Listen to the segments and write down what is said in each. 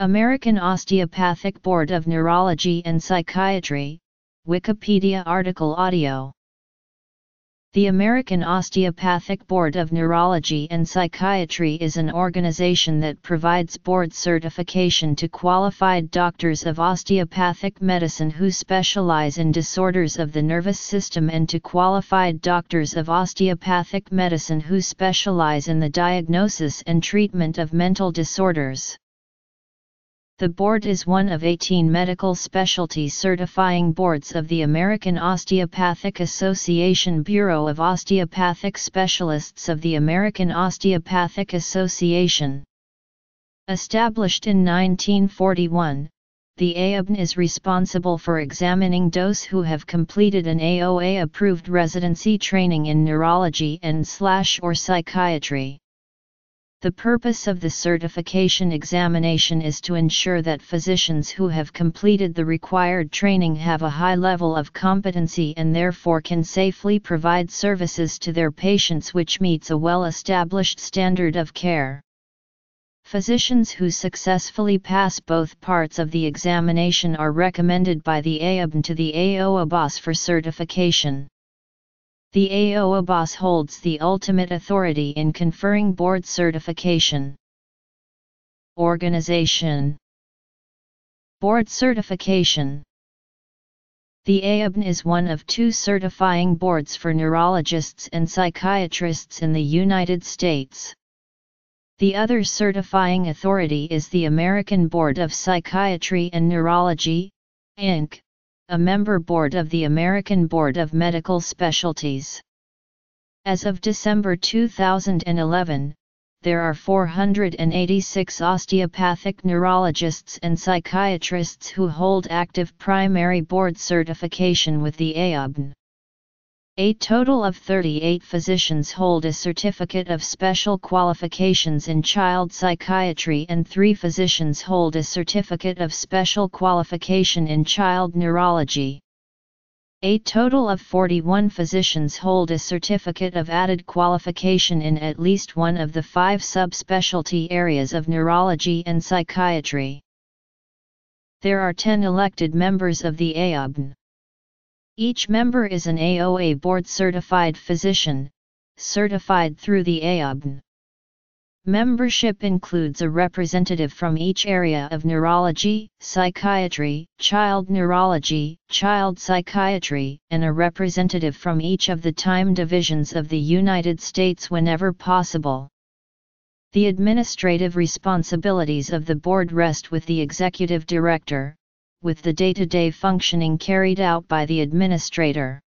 American Osteopathic Board of Neurology and Psychiatry, Wikipedia article audio the American Osteopathic Board of Neurology and Psychiatry is an organization that provides board certification to qualified doctors of osteopathic medicine who specialize in disorders of the nervous system and to qualified doctors of osteopathic medicine who specialize in the diagnosis and treatment of mental disorders. The board is one of 18 medical specialty certifying boards of the American Osteopathic Association Bureau of Osteopathic Specialists of the American Osteopathic Association. Established in 1941, the AOBN is responsible for examining those who have completed an AOA-approved residency training in neurology and slash or psychiatry. The purpose of the certification examination is to ensure that physicians who have completed the required training have a high level of competency and therefore can safely provide services to their patients which meets a well-established standard of care. Physicians who successfully pass both parts of the examination are recommended by the AOBN to the AOABOS for certification. The AOA BOS holds the ultimate authority in conferring board certification. Organization Board Certification The AOBN is one of two certifying boards for neurologists and psychiatrists in the United States. The other certifying authority is the American Board of Psychiatry and Neurology, Inc., a member board of the American Board of Medical Specialties. As of December 2011, there are 486 osteopathic neurologists and psychiatrists who hold active primary board certification with the AOBN. A total of 38 physicians hold a certificate of special qualifications in child psychiatry and 3 physicians hold a certificate of special qualification in child neurology. A total of 41 physicians hold a certificate of added qualification in at least one of the five subspecialty areas of neurology and psychiatry. There are 10 elected members of the AOBN. Each member is an AOA board-certified physician, certified through the AOBN. Membership includes a representative from each area of neurology, psychiatry, child neurology, child psychiatry, and a representative from each of the time divisions of the United States whenever possible. The administrative responsibilities of the board rest with the executive director, with the day-to-day -day functioning carried out by the administrator.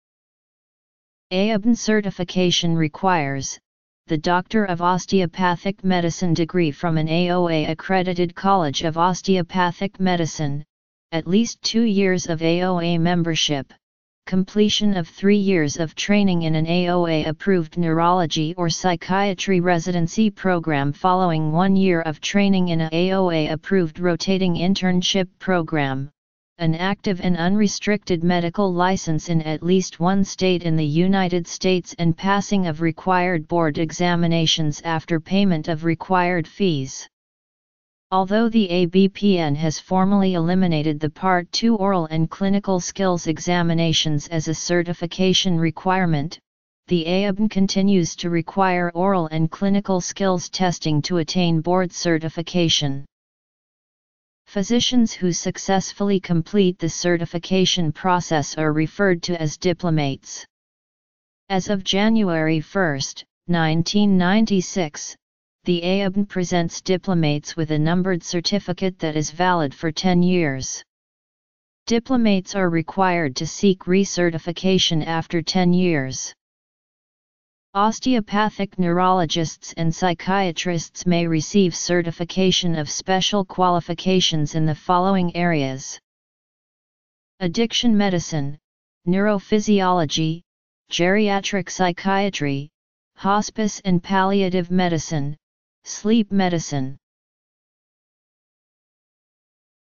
AOBN certification requires, the Doctor of Osteopathic Medicine degree from an AOA accredited College of Osteopathic Medicine, at least two years of AOA membership, completion of three years of training in an AOA approved neurology or psychiatry residency program following one year of training in an AOA approved rotating internship program, an active and unrestricted medical license in at least one state in the United States and passing of required board examinations after payment of required fees. Although the ABPN has formally eliminated the Part 2 oral and clinical skills examinations as a certification requirement, the AOBN continues to require oral and clinical skills testing to attain board certification. Physicians who successfully complete the certification process are referred to as diplomates. As of January 1, 1996, the AOBN presents diplomates with a numbered certificate that is valid for 10 years. Diplomates are required to seek recertification after 10 years. Osteopathic neurologists and psychiatrists may receive certification of special qualifications in the following areas. Addiction medicine, neurophysiology, geriatric psychiatry, hospice and palliative medicine, sleep medicine.